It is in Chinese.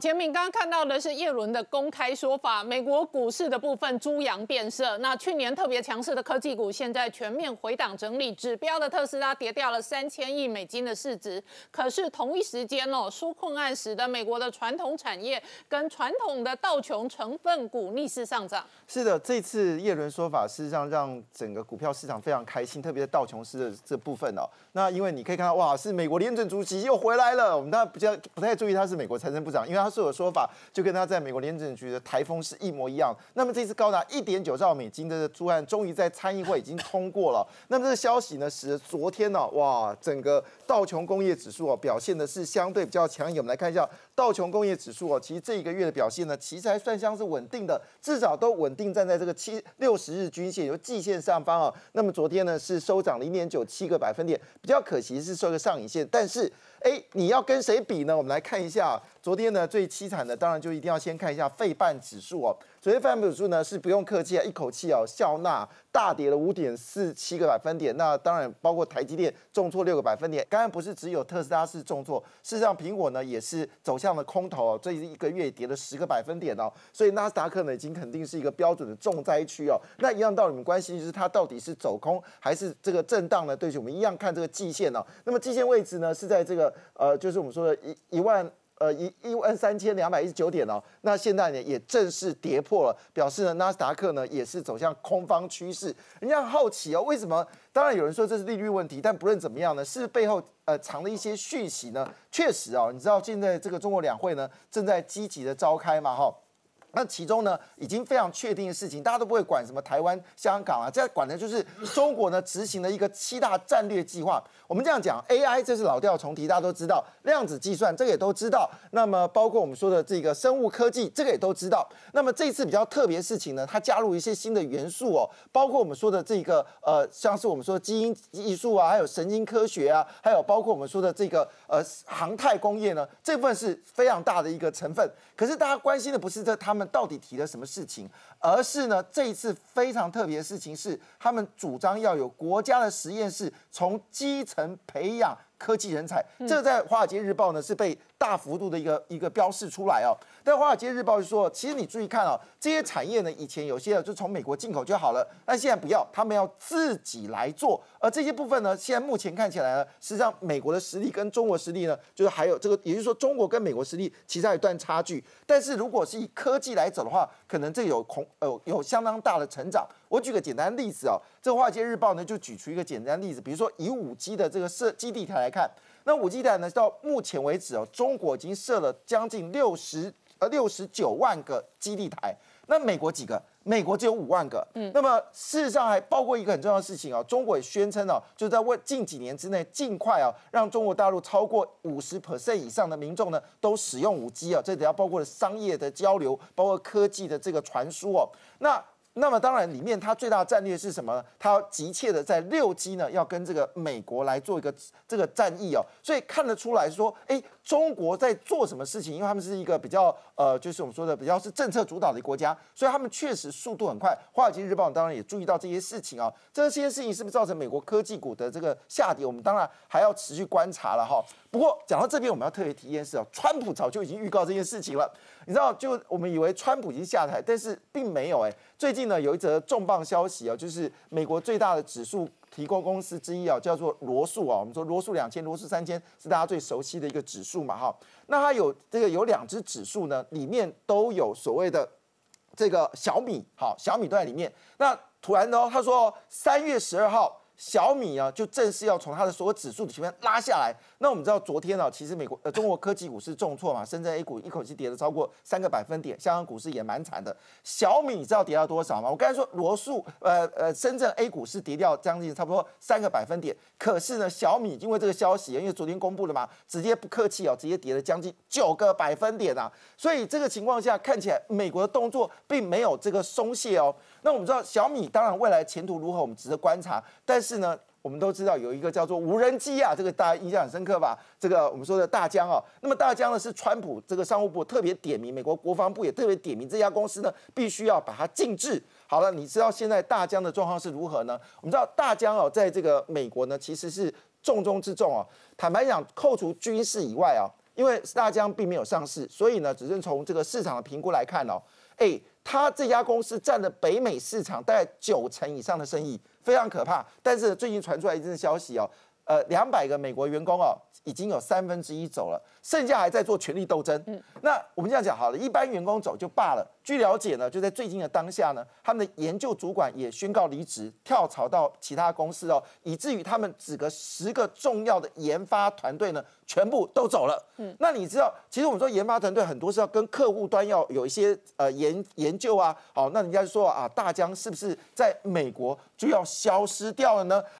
前面刚刚看到的是叶伦的公开说法，美国股市的部分猪羊变色。那去年特别强势的科技股，现在全面回档整理，指标的特斯拉跌掉了三千亿美金的市值。可是同一时间哦，纾困案使得美国的传统产业跟传统的道琼成分股逆势上涨。是的，这次叶伦说法事实上让整个股票市场非常开心，特别是道琼斯的这部分哦。那因为你可以看到，哇，是美国联准主席又回来了。我们大家比较不太注意他是美国财政部长，因为。他所有说法就跟他在美国联准局的台风是一模一样。那么这次高达一点九兆美金的租案，终于在参议会已经通过了。那么这个消息呢，使得昨天呢，哇，整个道琼工业指数哦表现的是相对比较强硬。我们来看一下道琼工业指数哦，其实这一个月的表现呢，其实还算像是稳定的，至少都稳定站在这个七六十日均线，由季线上方啊。那么昨天呢是收涨零点九七个百分点，比较可惜是收个上影线，但是。哎，你要跟谁比呢？我们来看一下，昨天呢最凄惨的，当然就一定要先看一下费半指数哦。昨天费半指数呢是不用客气啊，一口气哦笑纳大跌了五点四七个百分点。那当然包括台积电重挫六个百分点。刚刚不是只有特斯拉是重挫，事实上苹果呢也是走向了空头哦，这一个月跌了十个百分点哦。所以纳斯达克呢已经肯定是一个标准的重灾区哦。那一样道理，我们关心就是它到底是走空还是这个震荡呢？对，我们一样看这个季线哦。那么季线位置呢是在这个。呃，就是我们说的一一万呃一一万三千两百一十九点哦，那现在呢也正式跌破了，表示呢纳斯达克呢也是走向空方趋势。人家好奇哦，为什么？当然有人说这是利率问题，但不论怎么样呢，是背后呃藏了一些讯息呢？确实哦，你知道现在这个中国两会呢正在积极的召开嘛，哈。那其中呢，已经非常确定的事情，大家都不会管什么台湾、香港啊，这管的就是中国呢执行的一个七大战略计划。我们这样讲，AI 这是老调重提，大家都知道；量子计算这个也都知道。那么包括我们说的这个生物科技，这个也都知道。那么这次比较特别事情呢，它加入一些新的元素哦，包括我们说的这个呃，像是我们说基因技术啊，还有神经科学啊，还有包括我们说的这个呃航太工业呢，这部分是非常大的一个成分。可是大家关心的不是这他们。到底提了什么事情？而是呢，这一次非常特别的事情是，他们主张要有国家的实验室，从基层培养。科技人才，这在《华尔街日报》呢是被大幅度的一个一个标示出来哦。但《华尔街日报》就说，其实你注意看哦，这些产业呢，以前有些就从美国进口就好了，但现在不要，他们要自己来做。而这些部分呢，现在目前看起来呢，实际上美国的实力跟中国实力呢，就是还有这个，也就是说，中国跟美国实力其实还有一段差距。但是如果是以科技来走的话，可能这有恐呃有相当大的成长。我举个简单例子哦，这个《华尔街日报》呢就举出一个简单例子，比如说以五 G 的这个设基地台来看，那五 G 台呢到目前为止哦，中国已经设了将近六十呃六十九万个基地台，那美国几个？美国只有五万个。嗯，那么事实上还包括一个很重要的事情哦，中国也宣称哦，就在未近几年之内，尽快哦，让中国大陆超过五十 percent 以上的民众呢都使用五 G 啊，这只要包括了商业的交流，包括科技的这个传输哦，那。那么当然，里面它最大的战略是什么？它急切的在六 G 呢，要跟这个美国来做一个这个战役哦。所以看得出来说，哎，中国在做什么事情？因为他们是一个比较呃，就是我们说的比较是政策主导的国家，所以他们确实速度很快。华尔街日报当然也注意到这些事情啊，这些事情是不是造成美国科技股的这个下跌？我们当然还要持续观察了哈。不过讲到这边，我们要特别提一件事哦，川普早就已经预告这件事情了。你知道，就我们以为川普已经下台，但是并没有哎。最近呢，有一则重磅消息啊，就是美国最大的指数提供公司之一啊，叫做罗素啊。我们说罗素两千、罗素三千是大家最熟悉的一个指数嘛哈。那它有这个有两只指数呢，里面都有所谓的这个小米，好，小米都在里面。那突然呢，他说三月十二号。小米啊，就正式要从它的所有指数的前面拉下来。那我们知道，昨天啊，其实美国呃中国科技股是重挫嘛，深圳 A 股一口气跌了超过三个百分点，香港股市也蛮惨的。小米你知道跌到多少吗？我刚才说罗素呃呃深圳 A 股是跌掉将近差不多三个百分点，可是呢，小米因为这个消息，因为昨天公布了嘛，直接不客气哦，直接跌了将近九个百分点啊。所以这个情况下看起来，美国的动作并没有这个松懈哦。那我们知道小米当然未来前途如何，我们值得观察。但是是呢，我们都知道有一个叫做无人机啊，这个大家印象很深刻吧？这个我们说的大疆啊，那么大疆呢是川普这个商务部特别点名，美国国防部也特别点名这家公司呢，必须要把它禁制。好了，你知道现在大疆的状况是如何呢？我们知道大疆哦，在这个美国呢，其实是重中之重哦。坦白讲，扣除军事以外啊。因为大疆并没有上市，所以呢，只是从这个市场的评估来看哦，哎，他这家公司占了北美市场大概九成以上的生意，非常可怕。但是最近传出来一阵消息哦，呃，两百个美国员工哦，已经有三分之一走了，剩下还在做权力斗争。嗯，那我们这样讲好了，一般员工走就罢了。据了解呢，就在最近的当下呢，他们的研究主管也宣告离职，跳槽到其他公司哦，以至于他们几个十个重要的研发团队呢，全部都走了。嗯，那你知道，其实我们说研发团队很多是要跟客户端要有一些呃研研究啊，好，那人家说啊，大疆是不是在美国就要消失掉了呢？